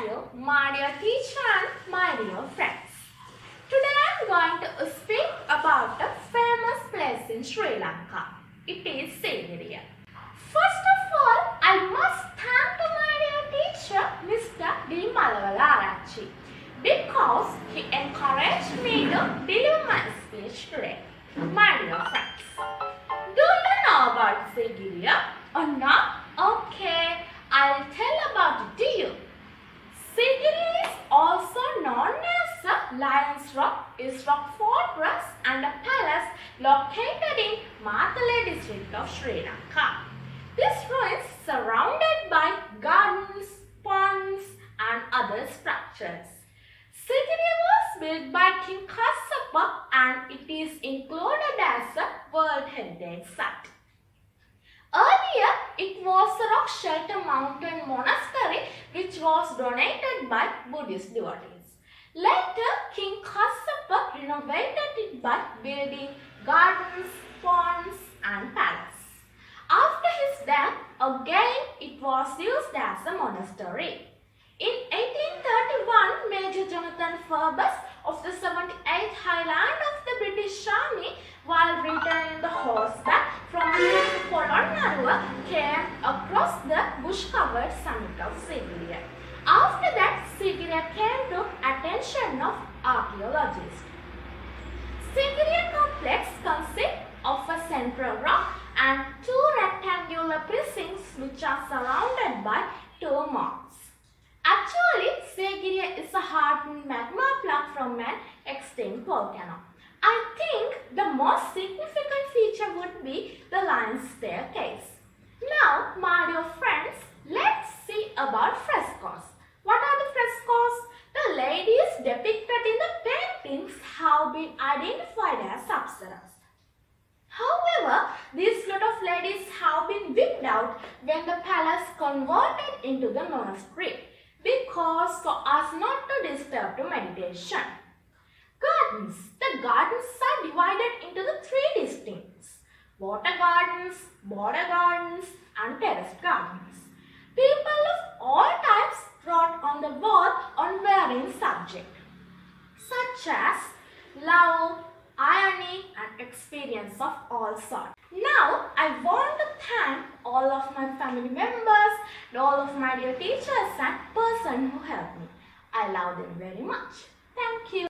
you, my dear teacher and my dear friends. Today I am going to speak about a famous place in Sri Lanka. It is Sigiriya. First of all, I must thank my dear teacher, Mr. D. Malawalaarachchi, because he encouraged me to deliver my speech today. My dear friends, do you know about Sigiriya or not? Okay, I'll tell about it you. Sigiri is also known as the Lion's Rock, is rock fortress and a palace located in Matale district of Sri Lanka. This ruins surrounded by gardens, ponds and other structures. City was built by King Kassapa and it is included as a World Heritage Site. Earlier, it was a rock shelter mountain monastery which was donated by Buddhist devotees. Later, King Kassapa renovated it by building gardens, ponds and palace. After his death, again it was used as a monastery. In 1831, Major Jonathan Forbes archaeologists. Sigiriya complex consists of a central rock and two rectangular precincts which are surrounded by two mounds. Actually, Sigiriya is a hardened magma plug from an extinct volcano. I think the most significant feature would be the lion's staircase. Now, my dear friends, let's see about frescoes. What are the frescoes? The ladies depicted in the paintings been identified as apsaras. However, these lot of ladies have been wigged out when the palace converted into the monastery because for us not to disturb to meditation. Gardens. The gardens are divided into the three districts. Water gardens, boulder gardens and terraced gardens. People of all types wrote on the wall on varying subjects such as love, irony and experience of all sorts. Now, I want to thank all of my family members, and all of my dear teachers and person who helped me. I love them very much. Thank you.